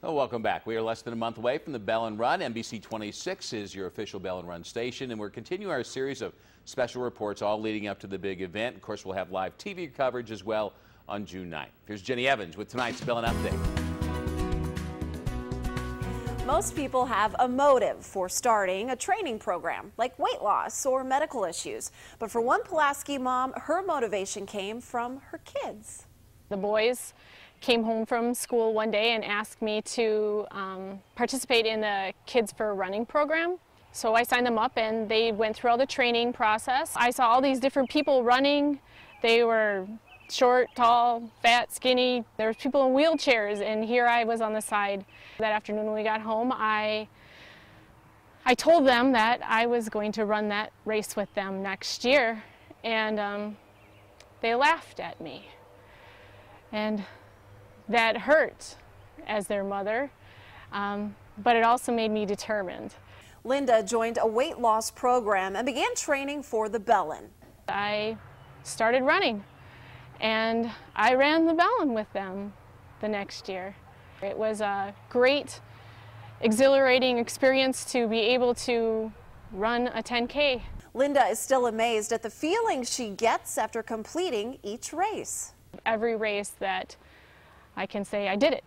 Well, welcome back. We are less than a month away from the Bellin Run. NBC 26 is your official Bellin Run station, and we're continuing our series of special reports all leading up to the big event. Of course, we'll have live TV coverage as well on June 9th. Here's Jenny Evans with tonight's Bellin Update. Most people have a motive for starting a training program, like weight loss or medical issues. But for one Pulaski mom, her motivation came from her kids. The boys came home from school one day and asked me to um, participate in the Kids for Running program. So I signed them up and they went through all the training process. I saw all these different people running. They were short, tall, fat, skinny. There was people in wheelchairs and here I was on the side. That afternoon when we got home, I I told them that I was going to run that race with them next year and um, they laughed at me. And that hurt as their mother, um, but it also made me determined. Lynda joined a weight loss program and began training for the Bellin. I started running and I ran the Bellin with them the next year. It was a great, exhilarating experience to be able to run a 10K. Lynda is still amazed at the feeling she gets after completing each race. Every race that I can say I did it.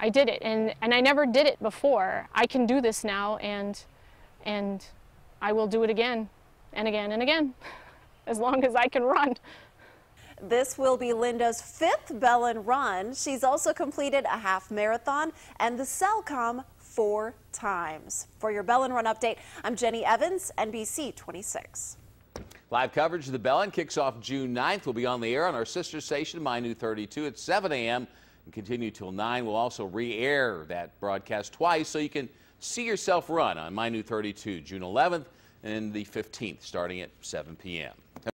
I did it and, and I never did it before. I can do this now and, and I will do it again and again and again as long as I can run. This will be Lynda's fifth Bellin run. She's also completed a half marathon and the Cellcom four times. For your Bellin Run update, I'm Jenny Evans, NBC 26. Live coverage of the Bellin kicks off June 9th. We'll be on the air on our sister station, My New 32, at 7 a.m. and continue till 9. We'll also re-air that broadcast twice so you can see yourself run on My New 32, June 11th and the 15th, starting at 7 p.m.